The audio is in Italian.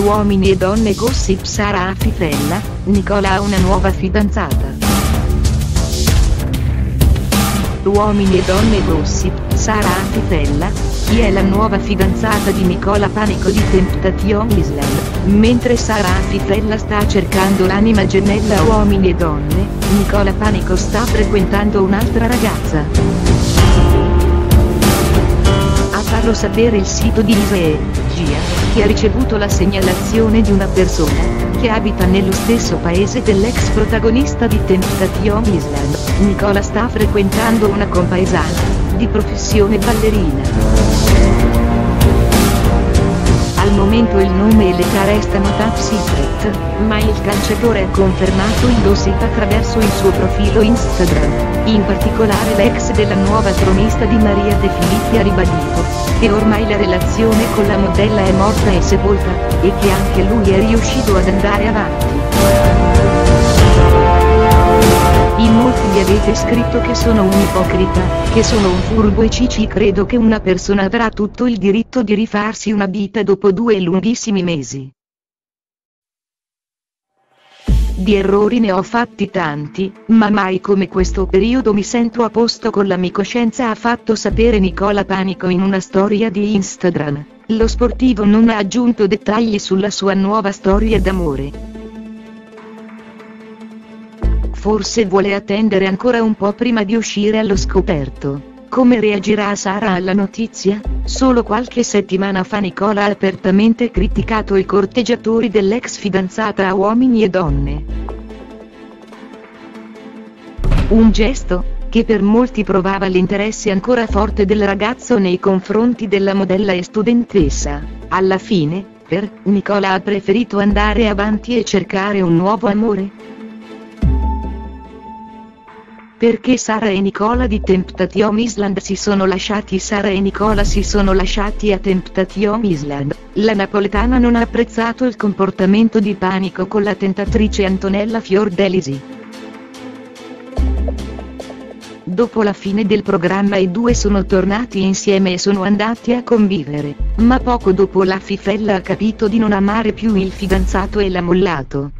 Uomini e donne gossip Sara Fifella, Nicola ha una nuova fidanzata. Uomini e donne gossip, Sara Fifella, chi è la nuova fidanzata di Nicola Panico di Temptation Island, mentre Sara Fifella sta cercando l'anima gemella Uomini e donne, Nicola Panico sta frequentando un'altra ragazza. Farlo sapere il sito di Isee, GIA, che ha ricevuto la segnalazione di una persona, che abita nello stesso paese dell'ex protagonista di Temptation Island. Nicola sta frequentando una compaesana, di professione ballerina. Il nome e l'età restano top secret, ma il calciatore ha confermato il gossip attraverso il suo profilo Instagram. In particolare l'ex della nuova tronista di Maria De Filippi ha ribadito che ormai la relazione con la modella è morta e sepolta, e che anche lui è riuscito ad andare avanti. In molti gli avete scritto che sono un ipocrita, che sono un furbo e cici credo che una persona avrà tutto il diritto di rifarsi una vita dopo due lunghissimi mesi. Di errori ne ho fatti tanti, ma mai come questo periodo mi sento a posto con la mia coscienza ha fatto sapere Nicola Panico in una storia di Instagram. Lo sportivo non ha aggiunto dettagli sulla sua nuova storia d'amore. Forse vuole attendere ancora un po' prima di uscire allo scoperto. Come reagirà Sara alla notizia? Solo qualche settimana fa Nicola ha apertamente criticato i corteggiatori dell'ex fidanzata a uomini e donne. Un gesto, che per molti provava l'interesse ancora forte del ragazzo nei confronti della modella e studentessa. Alla fine, per Nicola ha preferito andare avanti e cercare un nuovo amore? Perché Sara e Nicola di Temptation Island si sono lasciati Sara e Nicola si sono lasciati a Temptation Island, la napoletana non ha apprezzato il comportamento di panico con la tentatrice Antonella Fiordelisi. Dopo la fine del programma i due sono tornati insieme e sono andati a convivere, ma poco dopo la Fifella ha capito di non amare più il fidanzato e l'ha mollato.